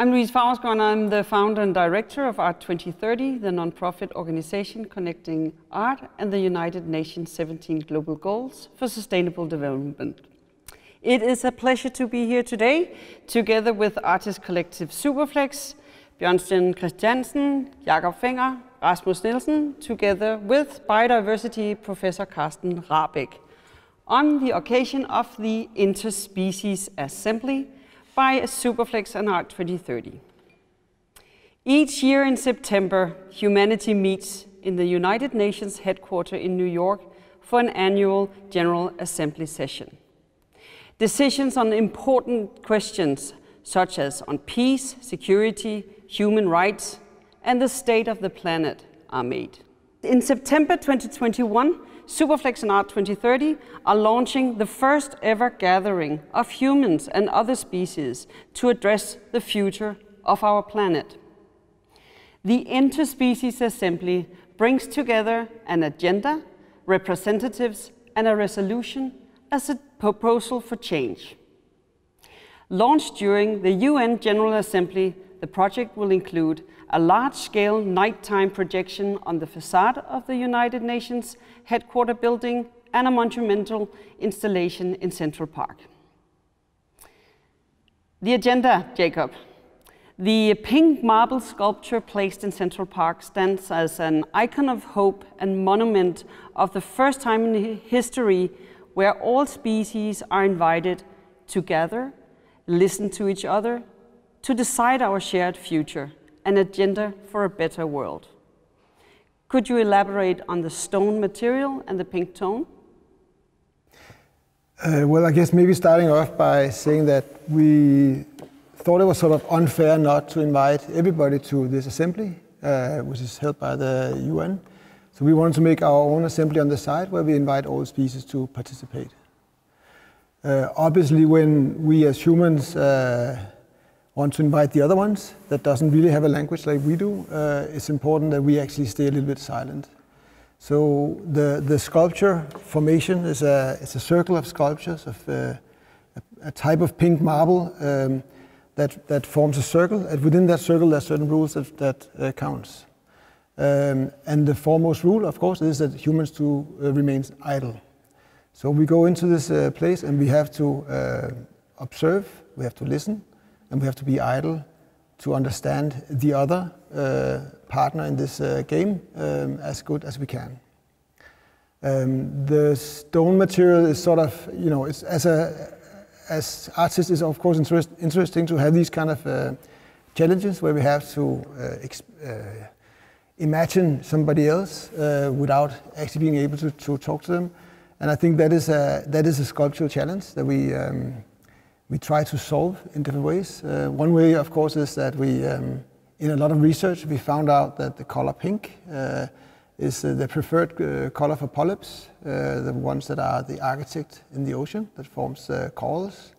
I'm Luise Faurschou, I'm the founder and director of Art 2030, the non-profit organization connecting art and the United Nations 17 Global Goals for Sustainable Development. It is a pleasure to be here today, together with artist collective Superflex, Bjørnstjerne Christiansen, Jakob Fenger, Rasmus Nielsen, together with biodiversity professor Carsten Rahbek, on the occasion of the Interspecies Assembly, by a Superflex and Art 2030. Each year in September, humanity meets in the United Nations headquarters in New York for an annual General Assembly session. Decisions on important questions such as on peace, security, human rights, and the state of the planet are made. In September 2021, Superflex and Art 2030 are launching the first ever gathering of humans and other species to address the future of our planet. The Interspecies Assembly brings together an agenda, representatives, and a resolution as a proposal for change. Launched during the UN General Assembly, the project will include a large-scale nighttime projection on the facade of the United Nations headquarter building and a monumental installation in Central Park. The agenda, Jakob. The pink marble sculpture placed in Central Park stands as an icon of hope and monument of the first time in history where all species are invited to gather, listen to each other, to decide our shared future an agenda for a better world. Could you elaborate on the stone material and the pink tone? Uh, well, I guess maybe starting off by saying that we thought it was sort of unfair not to invite everybody to this assembly, uh, which is held by the UN. So we wanted to make our own assembly on the side where we invite all species to participate. Uh, obviously, when we as humans uh, want to invite the other ones that doesn't really have a language like we do, uh, it's important that we actually stay a little bit silent. So the, the sculpture formation is a, it's a circle of sculptures of uh, a, a, type of pink marble um, that, that forms a circle. And within that circle, there are certain rules that, that uh, counts. Um, and the foremost rule, of course, is that humans to uh, remain idle. So we go into this uh, place and we have to uh, observe, we have to listen, and we have to be idle to understand the other uh, partner in this uh, game um, as good as we can. Um, the stone material is sort of, you know, it's, as a as artists, it's of course interest, interesting to have these kind of uh, challenges where we have to imagine somebody else uh, without actually being able to, to talk to them. And I think that is a, that is a sculptural challenge that we um, we try to solve in different ways. Uh, one way, of course, is that we, um, in a lot of research, we found out that the color pink uh, is uh, the preferred uh, color for polyps, uh, the ones that are the architect in the ocean that forms uh, corals.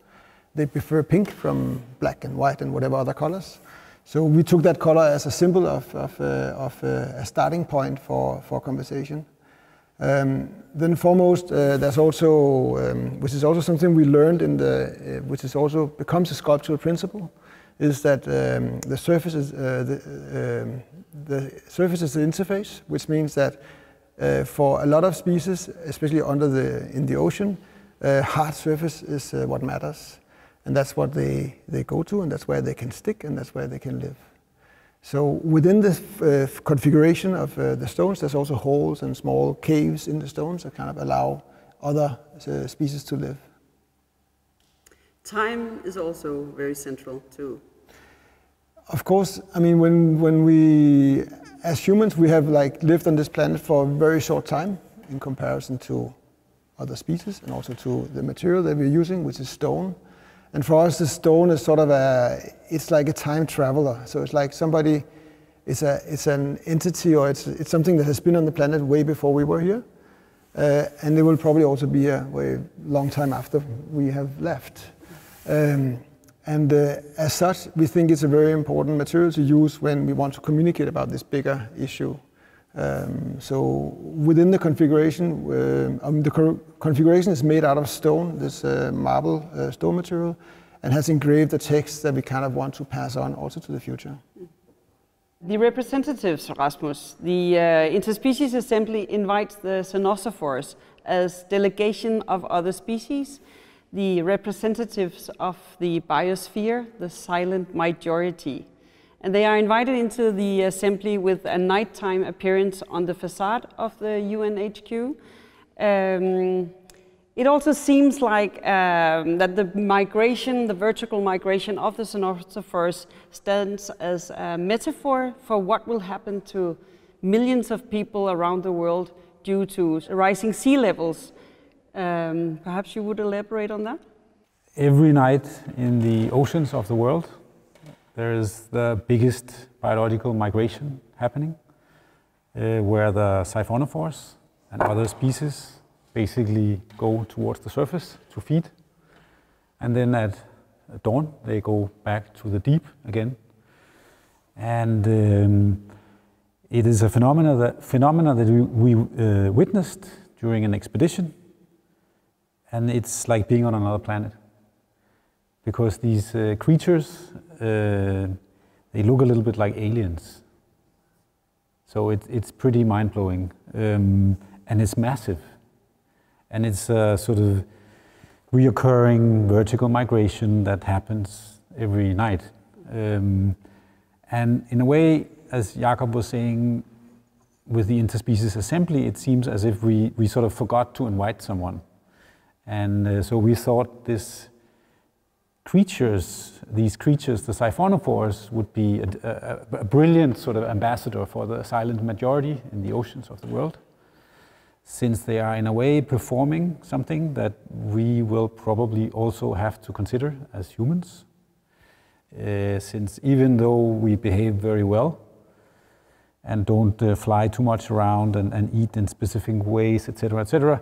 They prefer pink from black and white and whatever other colors. So we took that color as a symbol of, of, of a starting point for, for conversation. Um, then foremost, uh, there's also, um, which is also something we learned in the, uh, which is also becomes a sculptural principle, is that um, the surface is uh, the, um, the surface is the interface, which means that uh, for a lot of species, especially under the in the ocean, uh, hard surface is uh, what matters, and that's what they they go to, and that's where they can stick, and that's where they can live. So within the uh, configuration of uh, the stones, there's also holes and small caves in the stones that kind of allow other uh, species to live. Time is also very central too. Of course, I mean, when, when we, as humans, we have like lived on this planet for a very short time in comparison to other species and also to the material that we're using, which is stone. And for us, the stone is sort of a, it's like a time traveler. So it's like somebody, it's, a, it's an entity or it's, it's something that has been on the planet way before we were here. Uh, and it will probably also be a way long time after we have left. Um, and uh, as such, we think it's a very important material to use when we want to communicate about this bigger issue. Um, so within the configuration, uh, um, the co configuration is made out of stone, this uh, marble uh, stone material, and has engraved the text that we kind of want to pass on also to the future. The representatives, Rasmus, the uh, Interspecies Assembly invites the siphonophores as delegation of other species, the representatives of the biosphere, the silent majority. And they are invited into the assembly with a nighttime appearance on the facade of the UNHQ. Um, it also seems like um, that the migration, the vertical migration of the siphonophores stands as a metaphor for what will happen to millions of people around the world due to rising sea levels. Um, perhaps you would elaborate on that? Every night in the oceans of the world, there is the biggest biological migration happening, uh, where the siphonophores and other species basically go towards the surface to feed. And then at dawn, they go back to the deep again. And um, it is a phenomena that, phenomena that we, we uh, witnessed during an expedition. And it's like being on another planet. Because these uh, creatures, uh, they look a little bit like aliens. So it, it's pretty mind blowing. Um, and it's massive and it's a sort of reoccurring vertical migration that happens every night. Um, and in a way, as Jakob was saying, with the interspecies assembly, it seems as if we, we sort of forgot to invite someone. And uh, so we thought this creatures, these creatures, the siphonophores, would be a, a, a brilliant sort of ambassador for the silent majority in the oceans of the world since they are in a way performing something that we will probably also have to consider as humans. Uh, since even though we behave very well and don't uh, fly too much around and, and eat in specific ways, etc., etc.,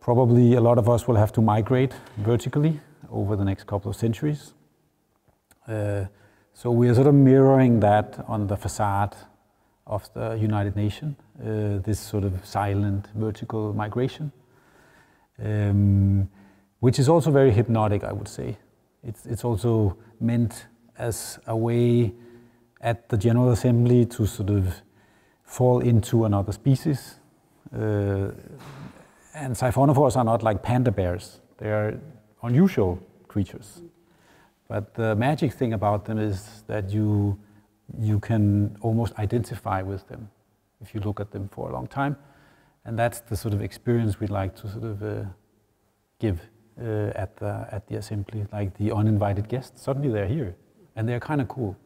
probably a lot of us will have to migrate vertically over the next couple of centuries. Uh, so we are sort of mirroring that on the facade of the United Nations, uh, this sort of silent vertical migration, um, which is also very hypnotic, I would say. It's, it's also meant as a way at the General Assembly to sort of fall into another species. Uh, and siphonophores are not like panda bears. They are unusual creatures. But the magic thing about them is that you you can almost identify with them if you look at them for a long time. And that's the sort of experience we'd like to sort of uh, give uh, at, the, at the assembly, like the uninvited guests. Suddenly they're here, and they're kind of cool.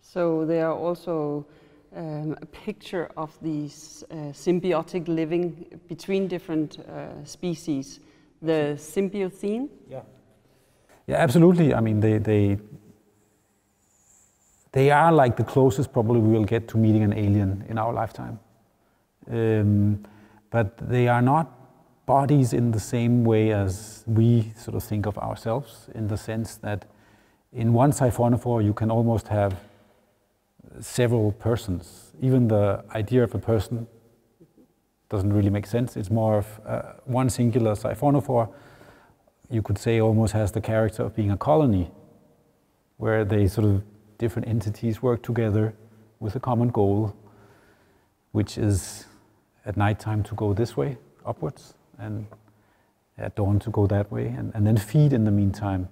So they are also um, a picture of these uh, symbiotic living between different uh, species, the symbiocene. Yeah. Yeah, absolutely. I mean, they, they, they are like the closest probably we will get to meeting an alien in our lifetime. Um, but they are not bodies in the same way as we sort of think of ourselves, in the sense that in one siphonophore you can almost have several persons. Even the idea of a person doesn't really make sense. It's more of uh, one singular siphonophore, you could say almost has the character of being a colony, where they sort of different entities work together with a common goal, which is at nighttime to go this way, upwards, and at dawn to go that way, and, and then feed in the meantime.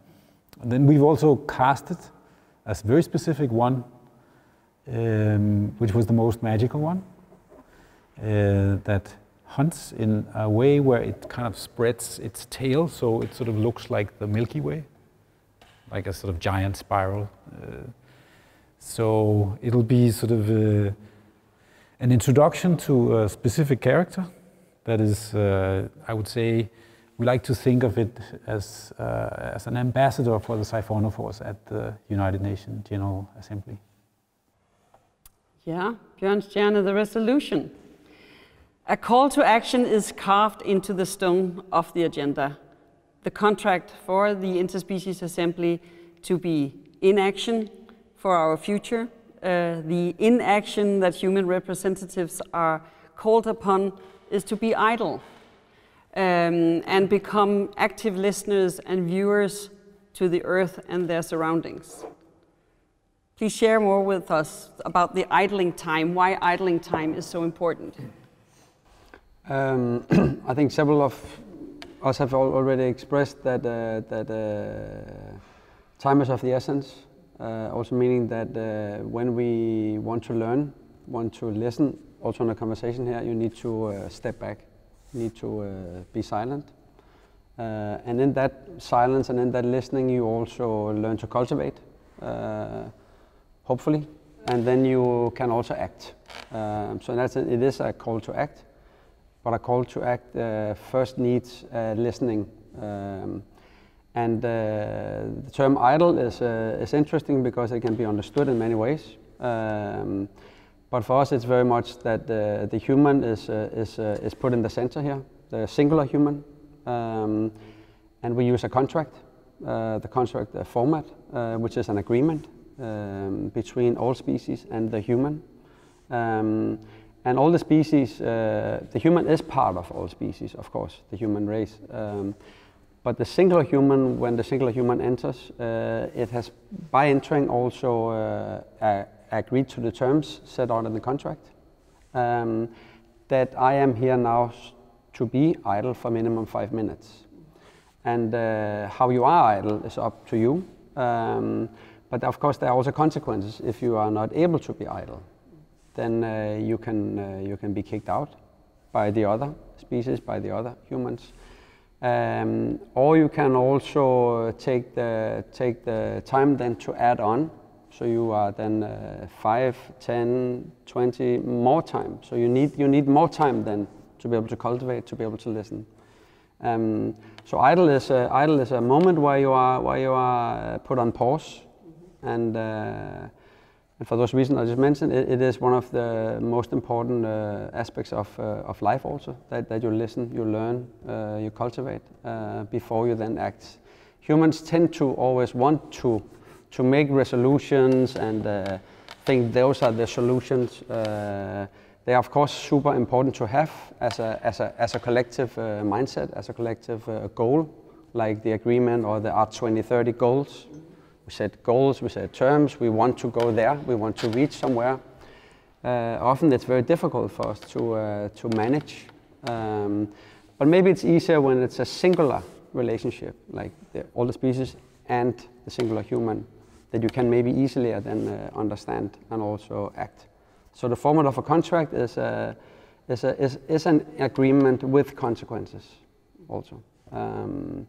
And then we've also cast casted a very specific one, um, which was the most magical one, that hunts in a way where it kind of spreads its tail, so it sort of looks like the Milky Way, like a sort of giant spiral. Uh, so it'll be sort of uh, an introduction to a specific character that is, uh, I would say, we like to think of it as, uh, as an ambassador for the siphonophores at the United Nations General Assembly. Yeah, Bjørnstjerne, the resolution. A call to action is carved into the stone of the agenda. The contract for the Interspecies Assembly to be in action for our future. Uh, the inaction that human representatives are called upon is to be idle um, and become active listeners and viewers to the earth and their surroundings. Please share more with us about the idling time, why idling time is so important. Um, I think several of us have already expressed that, uh, that uh, time is of the essence, uh, also meaning that uh, when we want to learn, want to listen, also in a conversation here, you need to uh, step back, you need to uh, be silent. and in that silence and in that listening, you also learn to cultivate, hopefully, and then you can also act. Um, so that's it is a call to act but a call to act uh, first needs uh, listening. Um, and uh, the term idle is, uh, is interesting because it can be understood in many ways. Um, but for us, it's very much that the, human is, uh, is, is put in the center here, the singular human. Um, and we use a contract, the contract format, which is an agreement um, between all species and the human. Um, and all the species, uh, the human is part of all species, of course, the human race. Um, but the singular human, when the singular human enters, uh, it has, by entering, also uh, agreed to the terms set out in the contract. Um, that I am here now to be idle for minimum five minutes. And uh, how you are idle is up to you. Um, but of course, there are also consequences if you are not able to be idle then uh, you can uh, you can be kicked out by the other species, by the other humans. Um, or you can also take the take the time then to add on. So you are then uh, 5, 10, 20 more time. So you need you need more time then to be able to cultivate, to be able to listen. Um, so idle is a, idle is a moment where you are where you are put on pause, and uh, and for those reasons I just mentioned, it, it is one of the most important uh, aspects of, uh, of life also, that, that you listen, you learn, uh, you cultivate uh, before you then act. Humans tend to always want to, to make resolutions and uh, think those are the solutions. Uh, they are of course super important to have as a, as a, as a collective mindset, as a collective goal, like the agreement or the ART 2030 goals we set goals, we set terms, we want to go there, we want to reach somewhere. Uh, often it's very difficult for us to, uh, to manage. Um, but maybe it's easier when it's a singular relationship, like the, all the species and the singular human, that you can maybe easily then uh, understand and also act. So the format of a contract is, a, is, a, is, is an agreement with consequences also. Um,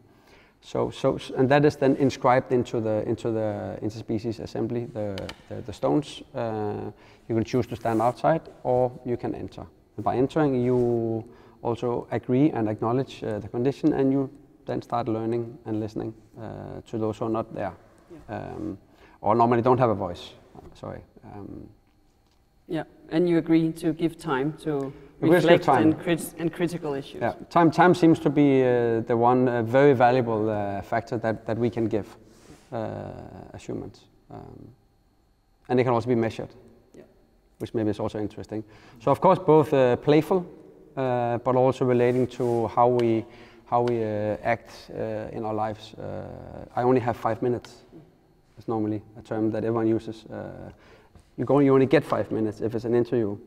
so, so, and that is then inscribed into the into the interspecies assembly, the, the, the stones. Uh, you can choose to stand outside or you can enter. And by entering, you also agree and acknowledge uh, the condition, and you then start learning and listening uh, to those who are not there, yeah. um, or normally don't have a voice. Sorry. Um, yeah, and you agree to give time to reflect and, crit and, critical issues. Yeah, time, time seems to be uh, the one uh, very valuable uh, factor that, that we can give uh, as humans. Um, and it can also be measured, yeah. which maybe is also interesting. So of course, both uh, playful, uh, but also relating to how we, how we act in our lives. I only have five minutes. It's normally a term that everyone uses. you, go, you only get five minutes if it's an interview.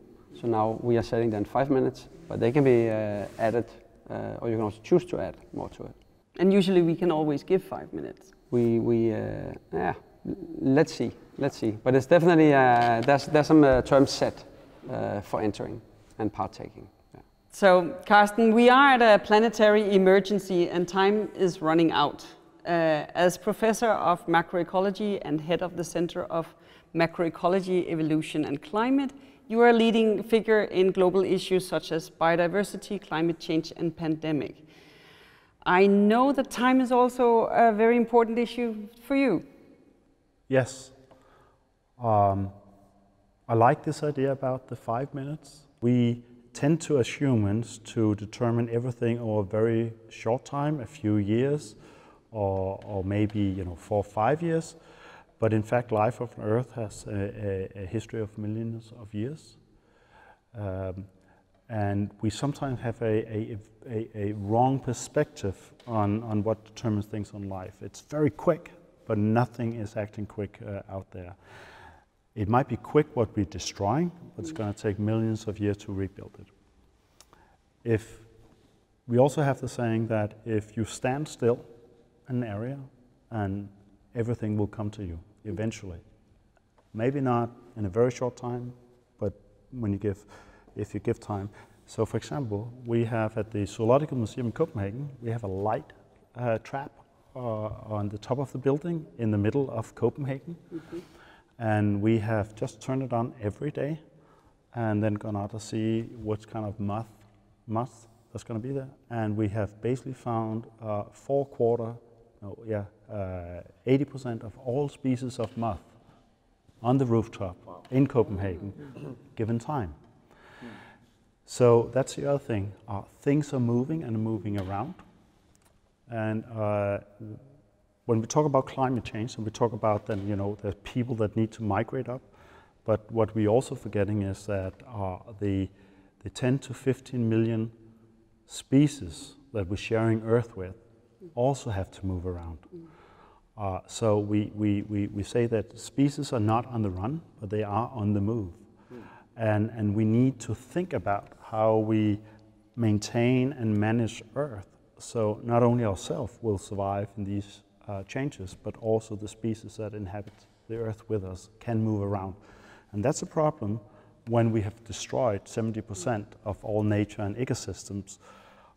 So now we are setting them five minutes, but they can be uh, added, uh, or you can also choose to add more to it. And usually we can always give five minutes. We, we uh, yeah, let's see, let's see. But it's definitely, uh, there's, there's some uh, terms set uh, for entering and partaking. Yeah. So, Carsten, we are at a planetary emergency and time is running out. as professor of macroecology and head of the Center of Macroecology, Evolution and Climate, you are a leading figure in global issues such as biodiversity, climate change, and pandemic. I know that time is also a very important issue for you. Yes. Um, I like this idea about the five minutes. We tend to, as humans, to determine everything over a very short time, a few years, or, or maybe you know four or five years. But in fact, life on Earth has a, a, a history of millions of years. Um, and we sometimes have a, a, wrong perspective on, on what determines things on life. It's very quick, but nothing is acting quick uh, out there. It might be quick what we're destroying, but it's going to take millions of years to rebuild it. If we also have the saying that if you stand still in an area, and everything will come to you eventually. Maybe not in a very short time, but when you give, if you give time. So, for example, we have at the Zoological Museum in Copenhagen, we have a light uh, trap uh, on the top of the building in the middle of Copenhagen. Mm-hmm. And we have just turned it on every day and then gone out to see what kind of moth, moth that's going to be there. And we have basically found uh, four quarter, no, yeah, 80% uh, of all species of moth on the rooftop wow. in Copenhagen, given time. So that's the other thing. Uh, things are moving and moving around. And uh, when we talk about climate change and we talk about then, you know, the people that need to migrate up, but what we're also forgetting is that uh, the, the 10 to 15 million species that we're sharing Earth with also have to move around. Uh, so we, we, we, we say that species are not on the run, but they are on the move. And, and we need to think about how we maintain and manage Earth so not only ourselves will survive in these uh, changes, but also the species that inhabit the Earth with us can move around. And that's a problem when we have destroyed 70% of all nature and ecosystems,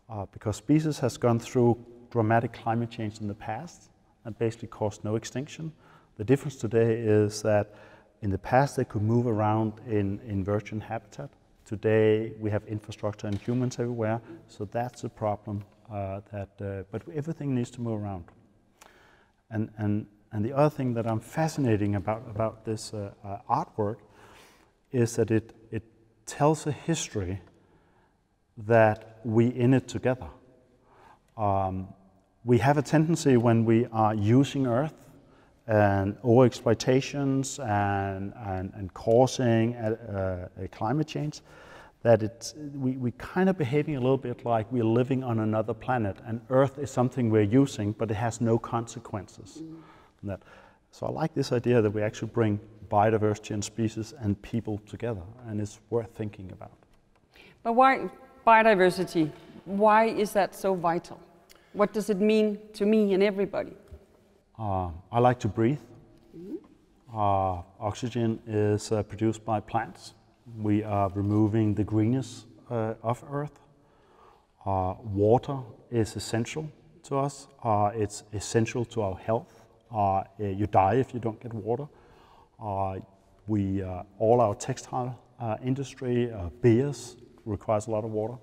uh, because species has gone through dramatic climate change in the past and basically caused no extinction. The difference today is that in the past they could move around in, in virgin habitat. Today we have infrastructure and humans everywhere, so that's a problem uh, that, uh, but everything needs to move around. And, and, and the other thing that I'm fascinating about, about this uh, uh artwork is that it, it tells a history that we in it together. Um, we have a tendency when we are using Earth and overexploitations and, and, and causing a, a, a climate change that it's, we, we kind of behaving a little bit like we're living on another planet and Earth is something we're using, but it has no consequences. Mm. That, so I like this idea that we actually bring biodiversity and species and people together, and it's worth thinking about. But why biodiversity? Why is that so vital? What does it mean to me and everybody? Uh, I like to breathe. Mm-hmm. Uh, oxygen is uh, produced by plants. We are removing the greenness uh, of Earth. Uh, water is essential to us. Uh, it's essential to our health. you die if you don't get water. we, all our textile industry, beers requires a lot of water.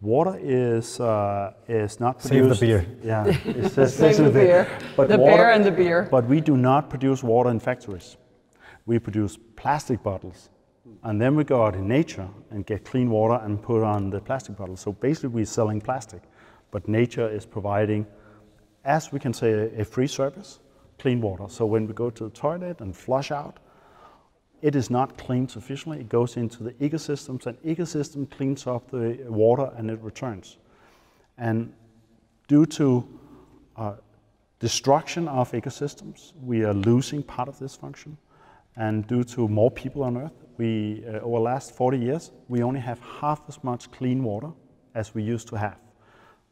Water is uh, is not produced. Save the beer. Yeah, it's just, Save the beer. But the water, beer and the beer. But we do not produce water in factories. We produce plastic bottles, and then we go out in nature and get clean water and put on the plastic bottles. So basically, we're selling plastic, but nature is providing, as we can say, a, a free service, clean water. So when we go to the toilet and flush out, it is not cleaned sufficiently. It goes into the ecosystems, and ecosystem cleans up the water and it returns. And due to uh, destruction of ecosystems, we are losing part of this function. And due to more people on Earth, we, uh, over the last 40 years, we only have half as much clean water as we used to have.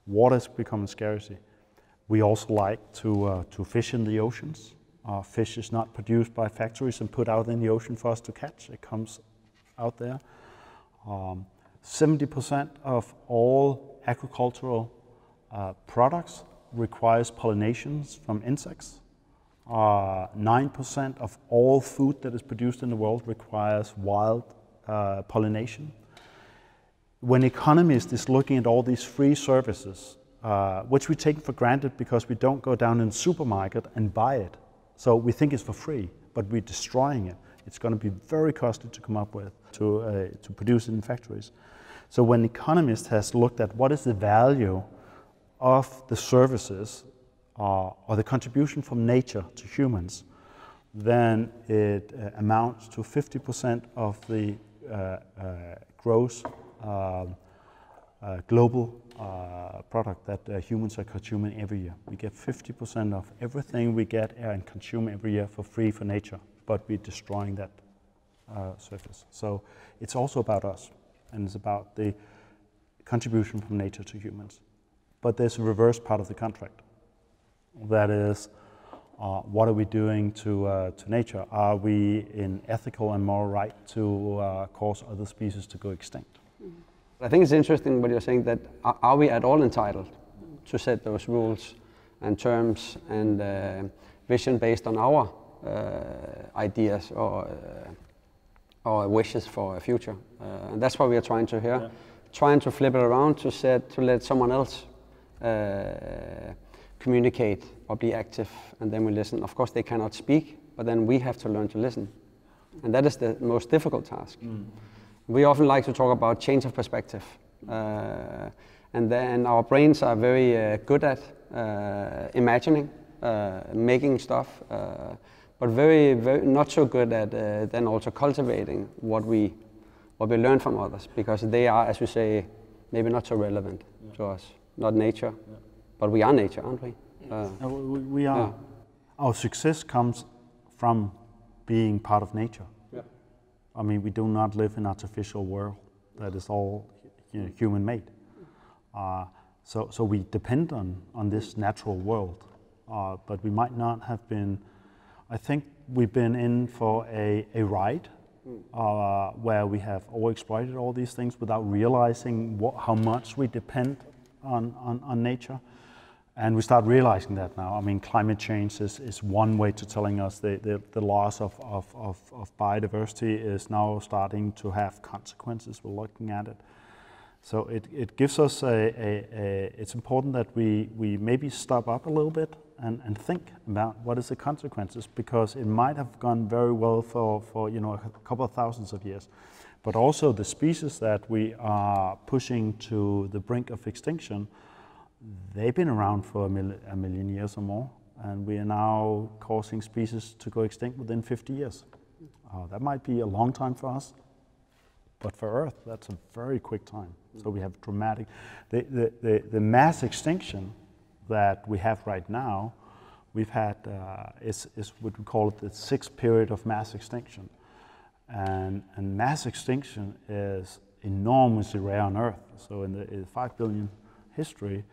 Water is becoming scarcity. We also like to, uh, to fish in the oceans. Uh, fish is not produced by factories and put out in the ocean for us to catch. It comes out there. 70% um, of all agricultural uh, products requires pollinations from insects. 9% uh, of all food that is produced in the world requires wild uh, pollination. When economists is looking at all these free services, uh, which we take for granted because we don't go down in supermarket and buy it, so we think it's for free, but we're destroying it. It's going to be very costly to come up with, to, uh, to produce it in factories. So when economist has looked at what is the value of the services uh, or the contribution from nature to humans, then it uh, amounts to 50% of the uh, uh, gross um, uh, global uh, product that uh, humans are consuming every year. We get 50% of everything we get and consume every year for free for nature, but we're destroying that uh, surface. So it's also about us, and it's about the contribution from nature to humans. But there's a reverse part of the contract. That is, uh, what are we doing to, uh, to nature? Are we in ethical and moral right to uh, cause other species to go extinct? I think it's interesting what you're saying that are, we at all entitled to set those rules and terms and uh, vision based on our uh, ideas or, uh, or wishes for a future? Uh, and that's what we are trying to hear. Yeah. Trying to flip it around to set to let someone else uh, communicate or be active, and then we listen. Of course, they cannot speak, but then we have to learn to listen, and that is the most difficult task. Mm. We often like to talk about change of perspective, uh, and then our brains are very uh, good at uh, imagining, uh, making stuff, uh, but very, very not so good at then also cultivating what we what we learn from others, because they are, as we say, maybe not so relevant yeah. to us, not nature. Yeah. But we are nature, aren't we? Uh, we, we, are. Yeah. Our success comes from being part of nature. I mean, we do not live in artificial world that is all you know, human made. Uh, so, so we depend on, on this natural world. Uh, but we might not have been, I think we've been in for a, a ride uh, where we have overexploited all these things without realizing what, how much we depend on, on, on nature. And we start realizing that now. I mean, climate change is, is one way to telling us the, the, the loss of, of, of, of, biodiversity is now starting to have consequences. We're looking at it. So it, it gives us a, a, a, it's important that we, we maybe stop up a little bit and, and think about what is the consequences because it might have gone very well for, for you know, a couple of thousands of years. But also the species that we are pushing to the brink of extinction they've been around for a, mil a, million years or more, and we are now causing species to go extinct within 50 years. Uh, that might be a long time for us, but for Earth, that's a very quick time. So we have dramatic, the, the, the, the mass extinction that we have right now, we've had, uh, is, is what we call it the sixth period of mass extinction. And, and mass extinction is enormously rare on Earth. So in the in 5 billion history,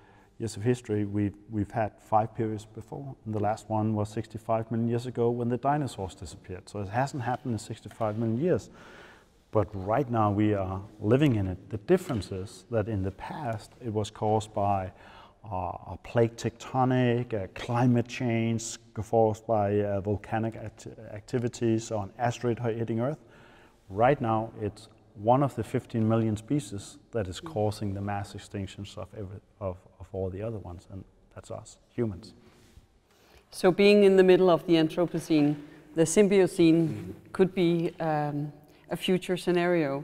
years of history, we've, we've had five periods before. And the last one was 65 million years ago when the dinosaurs disappeared. So it hasn't happened in 65 million years. But right now we are living in it. The difference is that in the past it was caused by uh, a plate tectonic, uh, climate change caused by uh, volcanic act activities on asteroid hitting Earth. Right now it's one of the 15 million species that is causing the mass extinctions of, every, of, of all the other ones, and that's us, humans. So being in the middle of the Anthropocene, the Symbiocene mm -hmm. could be um, a future scenario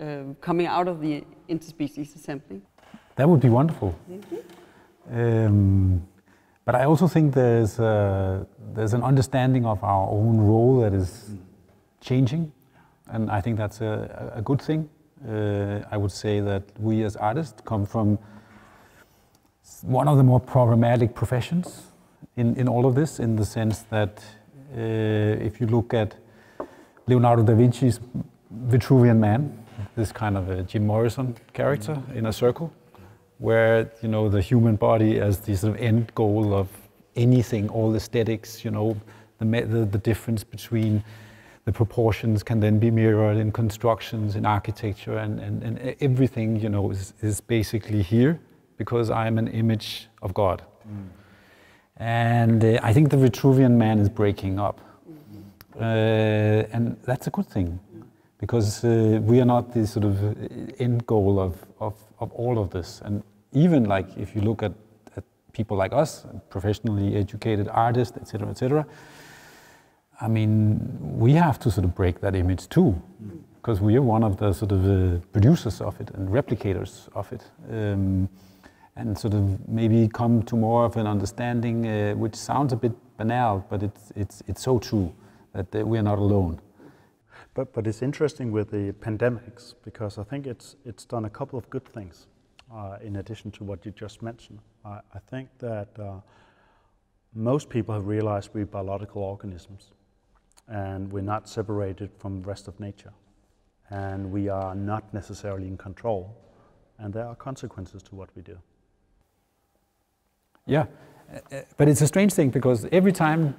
uh, coming out of the interspecies assembly? That would be wonderful. Mm -hmm. um, but I also think there's, uh, there's an understanding of our own role that is changing and I think that's a, a good thing. Uh, I would say that we as artists come from one of the more problematic professions in, in all of this, in the sense that uh, if you look at Leonardo da Vinci's Vitruvian Man, this kind of a Jim Morrison character in a circle, where you know the human body as the sort of end goal of anything, all aesthetics, you know, the, the, the difference between the proportions can then be mirrored in constructions, in architecture, and, and, and everything, you know, is, is basically here because I'm an image of God. Mm. And uh, I think the Vitruvian man is breaking up. Uh, and that's a good thing because uh, we are not the sort of end goal of, of, of all of this. And even like if you look at, at people like us, professionally educated artists, etc., etc., I mean, we have to sort of break that image too, because we are one of the sort of uh, producers of it and replicators of it. Um, and sort of maybe come to more of an understanding, uh, which sounds a bit banal, but it's, it's, it's so true that uh, we are not alone. but, but it's interesting with the pandemics because I think it's, it's done a couple of good things uh, in addition to what you just mentioned. I, I think that uh, most people have realized we're biological organisms and we're not separated from the rest of nature. And we are not necessarily in control. And there are consequences to what we do. Yeah, uh, but it's a strange thing because every time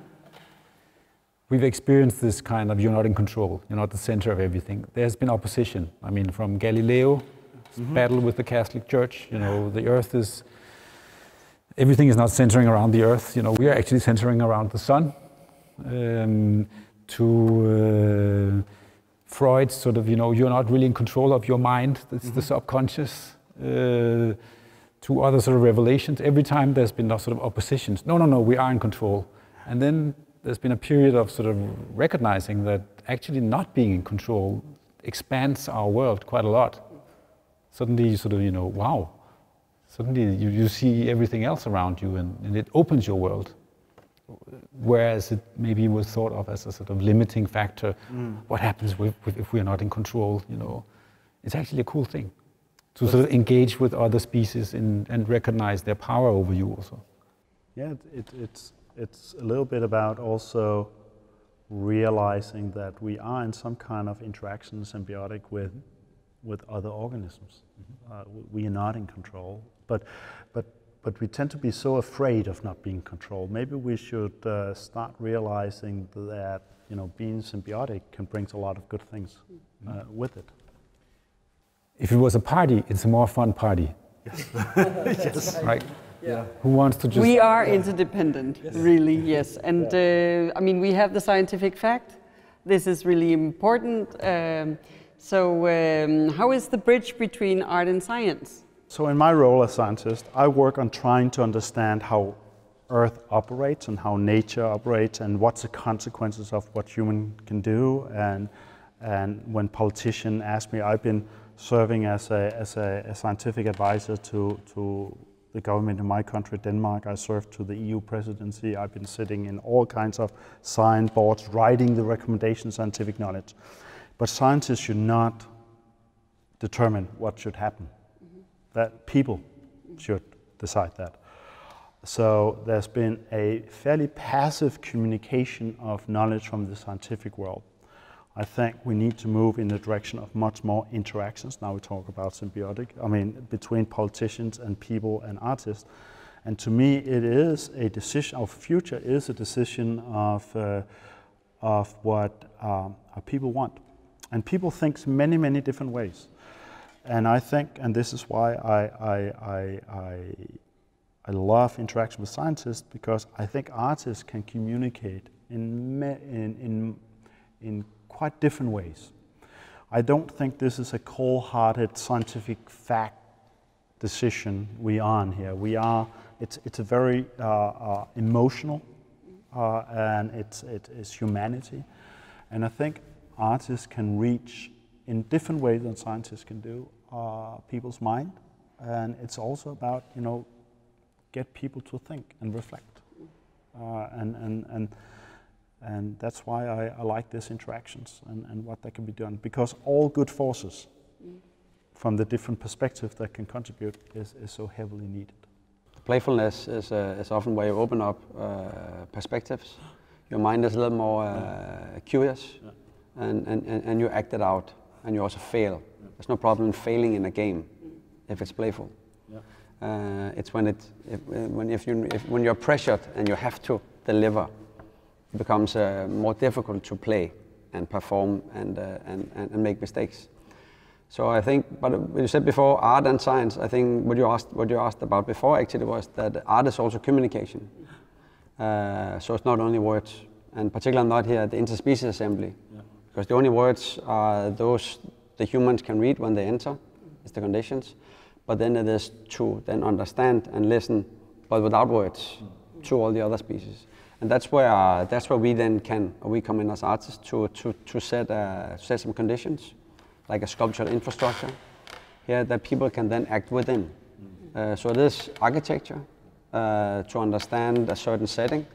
we've experienced this kind of you're not in control, you're not the center of everything, there's been opposition. I mean, from Galileo, mm-hmm. battle with the Catholic Church, you know, the earth is, everything is not centering around the earth, you know, we are actually centering around the sun. Um, to uh, Freud's sort of, you know, you're not really in control of your mind, it's mm-hmm. the subconscious. Uh, to other sort of revelations. Every time there's been those sort of oppositions. No, no, no, we are in control. And then there's been a period of sort of recognizing that actually not being in control expands our world quite a lot. Suddenly you sort of, you know, wow. Suddenly you, you see everything else around you and, and it opens your world. Whereas it maybe was thought of as a sort of limiting factor. Mm. What happens with, with if we are not in control, you know? It's actually a cool thing to sort of engage with other species in, and recognize their power over you also. Yeah, it, it's, it's a little bit about also realizing that we are in some kind of interaction symbiotic with, with other organisms. Mm-hmm. Uh, we are not in control, but, but, but we tend to be so afraid of not being controlled. Maybe we should uh, start realizing that you know, being symbiotic can bring a lot of good things uh, mm-hmm. with it. If it was a party, it's a more fun party. Yes. yes. Right? Yeah. Who wants to just. We are interdependent, yes. really, yes. And yeah. uh, I mean, we have the scientific fact. This is really important. Um, so, um, how is the bridge between art and science? So, in my role as scientist, I work on trying to understand how Earth operates and how nature operates and what's the consequences of what human can do. And, and when politicians ask me, I've been serving as a, as a, a scientific advisor to, to the government in my country, Denmark. I served to the EU presidency. I've been sitting in all kinds of science boards, writing the recommendation scientific knowledge. But scientists should not determine what should happen. That people should decide that. So there's been a fairly passive communication of knowledge from the scientific world. I think we need to move in the direction of much more interactions. Now we talk about symbiotic, I mean, between politicians and people and artists. And to me, it is a decision, our future is a decision of, uh, of what um, people want. And people think many, many different ways. And I think, and this is why I, I, I, I, I love interaction with scientists, because I think artists can communicate in, in, in, in quite different ways. I don't think this is a cold-hearted scientific fact decision we are on here. We are, it's, it's a very uh, uh, emotional uh, and it's, it is humanity. And I think artists can reach in different ways than scientists can do uh, people's mind. And it's also about, you know, get people to think and reflect. Uh, and, and, and and that's why I, I like these interactions and, and what that can be done. Because all good forces from the different perspectives that can contribute is, is so heavily needed. Playfulness is, uh, is often where you open up uh, perspectives. Your mind is a little more uh, yeah. curious yeah. And, and, and you act it out and you also fail. Yeah. There's no problem in failing in a game if it's playful. Uh, it's when, it, if, when, if you, if, when you're pressured and you have to deliver it becomes uh, more difficult to play and perform and, uh, and, and, make mistakes. So I think, but you said before, art and science. I think what you asked, what you asked about before actually was that art is also communication. Uh, so it's not only words, and particularly not here at the interspecies assembly, yeah. because the only words are those the humans can read when they enter. It's the conditions, but then it is to then understand and listen, but without words, to all the other species. And that's where, uh, that's where we then can, we come in as artists to, to, to set, uh, set some conditions, like a sculptural infrastructure here that people can then act within. Uh, so it is architecture uh, to understand a certain setting,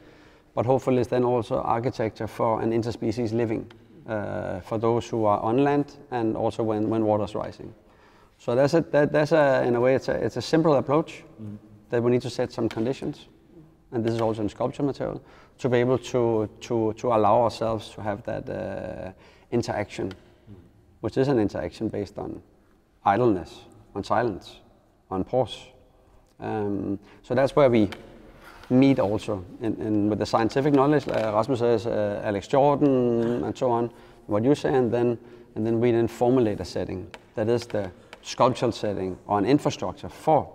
but hopefully it's then also architecture for an interspecies living uh, for those who are on land and also when, when water's rising. So that's a, that, that's a, in a way, it's a, it's a simple approach mm. that we need to set some conditions. And this is also in sculpture material to be able to, to, to allow ourselves to have that uh, interaction, mm. which is an interaction based on idleness, on silence, on pause. Um, so that's where we meet also in, in with the scientific knowledge, uh, Rasmus says, uh, Alex Jordan, and so on, what you say, and then, and then we then formulate a setting that is the sculptural setting or an infrastructure for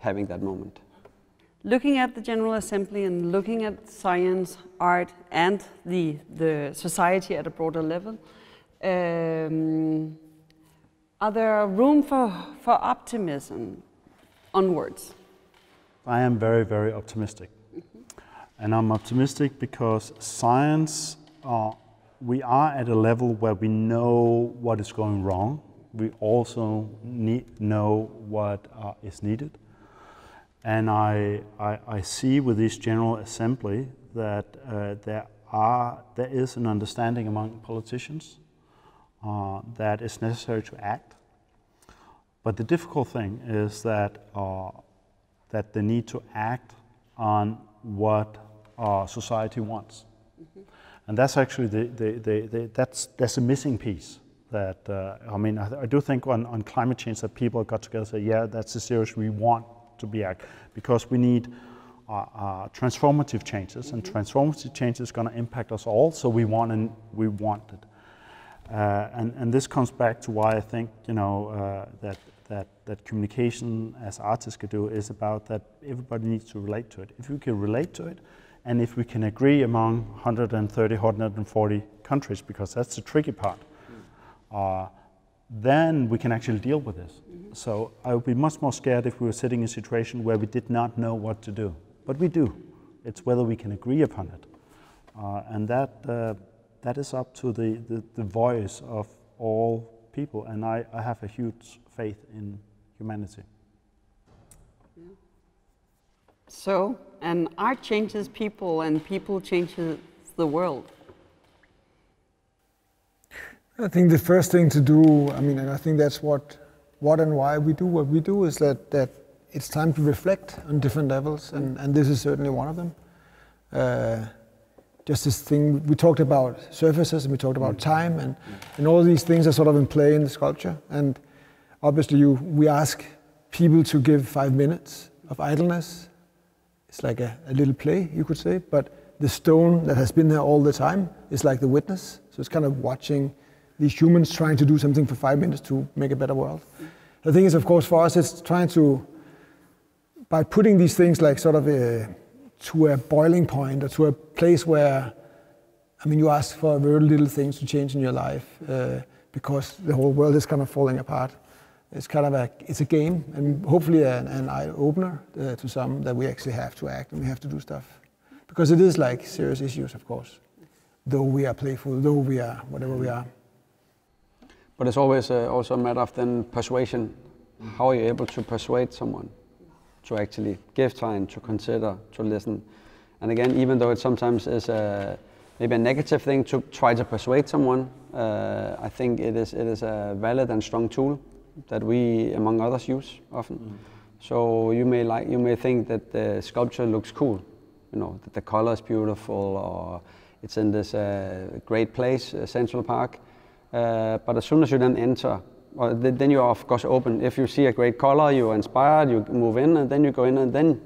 having that moment. Looking at the General Assembly and looking at science, art, and the, the society at a broader level, um, are there room for, for optimism onwards? I am very, very optimistic. And I'm optimistic because science, uh, we are at a level where we know what is going wrong. We also need, know what uh, is needed. And I, I, I, see with this General Assembly that uh, there, are, there is an understanding among politicians uh, that it's necessary to act. But the difficult thing is that, uh, that they need to act on what uh, society wants. Mm -hmm. And that's actually the, the, the, the, that's, that's a missing piece. That uh, I mean, I, I, do think on, on climate change that people got together and say, yeah, that's a serious we want to be act because we need uh, uh, transformative changes, mm -hmm. and mm-hmm. transformative change is going to impact us all. So we want and we want it. Uh, and, and this comes back to why I think you know uh, that that that communication as artists could do is about that everybody needs to relate to it. If we can relate to it, and if we can agree among 130, 140 countries, because that's the tricky part, uh, then we can actually deal with this. Mm -hmm. So I would be much more scared if we were sitting in a situation where we did not know what to do, but we do. It's whether we can agree upon it, uh, and that uh, that is up to the, the, the voice of all people. And I, I have a huge faith in humanity. So, and art changes people and people changes the world. I think the first thing to do, I mean, and I think that's what, what and why we do what we do, is that, that it's time to reflect on different levels, and, and this is certainly one of them. Uh, just this thing we talked about surfaces and we talked about time and, and all these things are sort of in play in the sculpture. And obviously you we ask people to give five minutes of idleness. It's like a, a little play you could say but the stone that has been there all the time is like the witness. So it's kind of watching these humans trying to do something for five minutes to make a better world. The thing is of course for us it's trying to by putting these things like sort of a to a boiling point or to a place where, I mean, you ask for very little things to change in your life uh, because the whole world is kind of falling apart. It's kind of a, it's a game and hopefully an, an eye opener uh, to some that we actually have to act and we have to do stuff. Because it is like serious issues, of course, though we are playful, though we are whatever we are. But it's always uh, also a matter of then persuasion. How are you able to persuade someone? To actually give time, to consider, to listen. And again, even though it sometimes is a, maybe a negative thing to try to persuade someone, uh, I think it is, it is a valid and strong tool that we, among others, use often. Mm. So you may like, you may think that the sculpture looks cool, you know, that the color is beautiful, or it's in this uh, great place, uh, Central Park. Uh, but as soon as you then enter well, then you are of course open. If you see a great color, you're inspired, you move in, and then you go in, and then,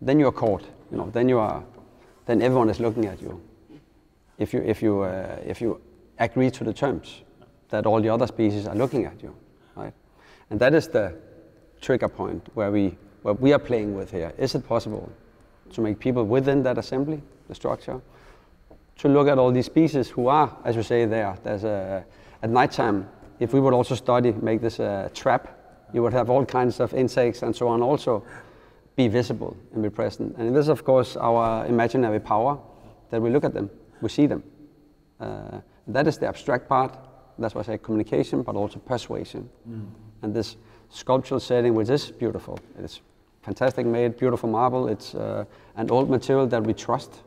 then you're caught. You know, then you are, then everyone is looking at you. If you if you uh, if you agree to the terms that all the other species are looking at you, right? And that is the trigger point where we where we are playing with here. Is it possible to make people within that assembly, the structure, to look at all these species who are, as you say, there? There's a at nighttime if we would also study, make this a trap, you would have all kinds of insects and so on also be visible and be present. And this is, of course, our imaginary power that we look at them, we see them. Uh, that is the abstract part. That's why I say communication, but also persuasion. Mm. And this sculptural setting, which is beautiful, it is fantastic made, beautiful marble. It's uh, an old material that we trust.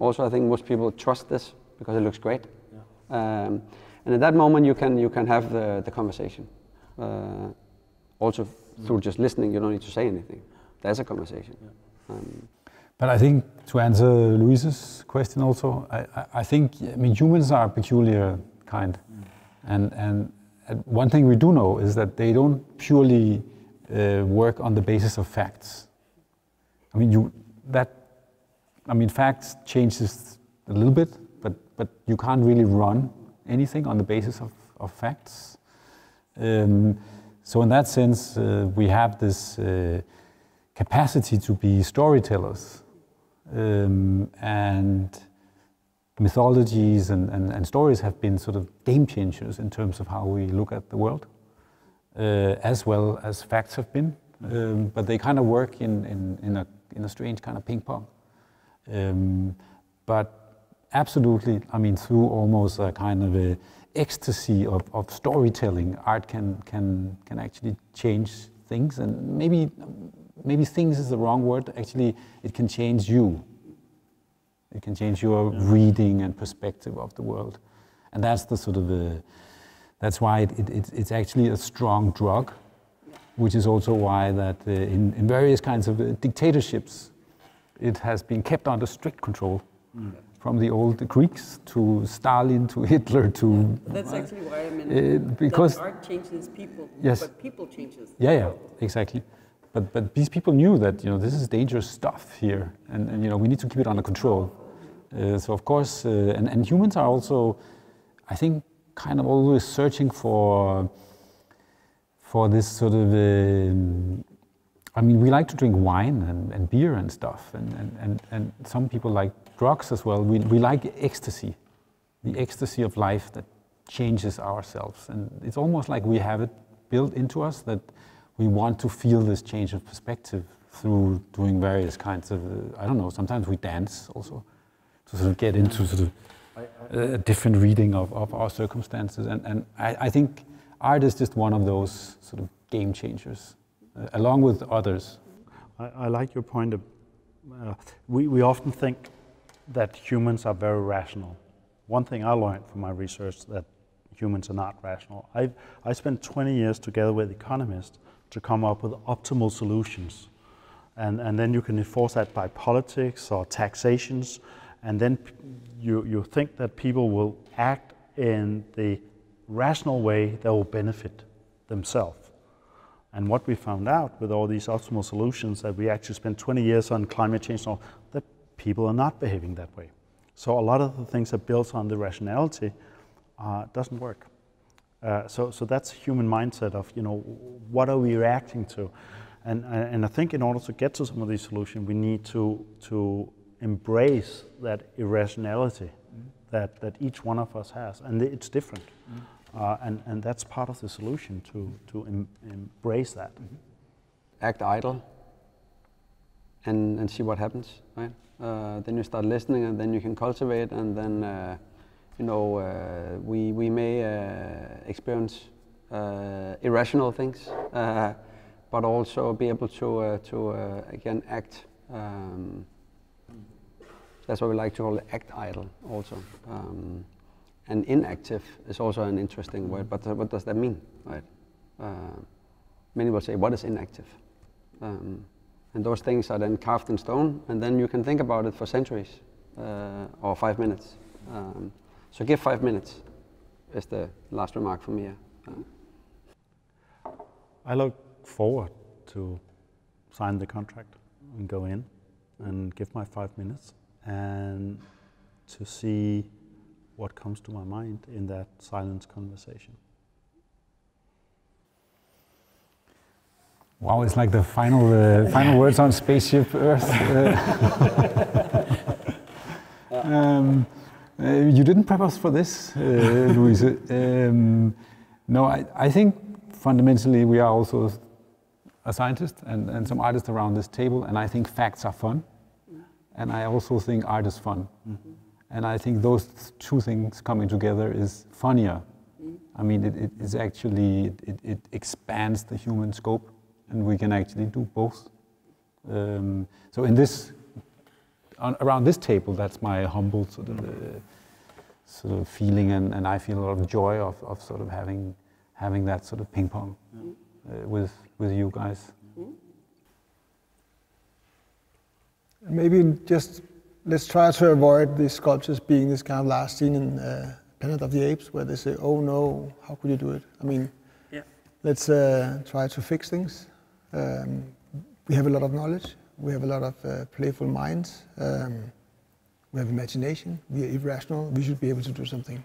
Also, I think most people trust this because it looks great. Yeah. Um, and at that moment, you can, you can have the, the conversation. Uh, also, through just listening, you don't need to say anything. There's a conversation. Um, But I think to answer Luise's question also, I, I- I think, I mean, humans are a peculiar kind. And, and and one thing we do know is that they don't purely uh, work on the basis of facts. I mean, you, that, I mean, facts changes a little bit, but, but you can't really run anything on the basis of, of facts. Um, so in that sense, uh, we have this uh, capacity to be storytellers, um, and mythologies and, and, and stories have been sort of game changers in terms of how we look at the world, uh, as well as facts have been. Um, but they kind of work in, in, in, a, in a strange kind of ping pong. Um, but absolutely, I mean, through almost a kind of a ecstasy of, of storytelling, art can, can, can actually change things. And maybe, maybe things is the wrong word. Actually, it can change you. It can change your reading and perspective of the world. And that's the sort of the, that's why it, it, it's- it's actually a strong drug, which is also why that uh, in, in various kinds of uh, dictatorships, it has been kept under strict control. From the old Greeks to Stalin to Hitler to That's actually why I mean. Uh, because- art changes people, Yes. but people changes. Yeah, yeah, exactly. But but these people knew that you know this is dangerous stuff here, and, and you know we need to keep it under control. Uh, so of course, uh, and and humans are also, I think, kind of always searching for for this sort of. Um, I mean, we like to drink wine and, and beer and stuff, and, and, and, and some people like drugs as well. We, we like ecstasy, the ecstasy of life that changes ourselves. And it's almost like we have it built into us that we want to feel this change of perspective through doing various kinds of, uh, I don't know, sometimes we dance also to sort of get into sort of a different reading of, of our circumstances. And, and I, I think art is just one of those sort of game changers, along with others. I, I like your point. Of, uh, we, we often think that humans are very rational. One thing I learned from my research that humans are not rational. I I spent 20 years together with economists to come up with optimal solutions, and and then you can enforce that by politics or taxations, and then you you think that people will act in the rational way that will benefit themselves. And what we found out with all these optimal solutions that we actually spent 20 years on climate change, and all, that people are not behaving that way. So a lot of the things that built on the rationality uh, doesn't work. Uh, so, so that's human mindset of you know what are we reacting to, and and I think in order to get to some of these solutions, we need to to embrace that irrationality that that each one of us has, and it's different. Uh, and, and that's part of the solution to, to em- embrace that. act idle and, and see what happens, right? Uh, then you start listening and then you can cultivate and then, uh, you know, uh, we, we may uh, experience uh, irrational things, but also be able to, to again, act. Um, that's what we like to call it, act idle also. Um, and inactive is also an interesting word, but uh, what does that mean, right? Uh, many will say, what is inactive? Um, and those things are then carved in stone, and then you can think about it for centuries uh, or five minutes. Um, so give five minutes is the last remark from here. Uh, I look forward to sign the contract and go in and give my five minutes and to see what comes to my mind in that silence conversation. Wow, it's like the final, uh, final words on Spaceship Earth. Uh, um, uh, you didn't prep us for this, uh, Luise. Um, no, I, I think fundamentally we are also a scientist and, and some artists around this table, and I think facts are fun. And I also think art is fun. And I think those two things coming together is funnier. I mean, it, it is actually, it, it expands the human scope, and we can actually do both. Um, so in this, on, around this table, that's my humble sort of uh, sort of feeling, and, and I feel a lot of joy of, of sort of having having that sort of ping pong uh, with with you guys. Maybe just let's try to avoid these sculptures being this kind of last scene in uh, Planet of the Apes, where they say, "Oh no, how could you do it?" I mean, Yeah. let's uh, try to fix things. Um, we have a lot of knowledge. We have a lot of uh, playful minds. Um, we have imagination. We are irrational. We should be able to do something.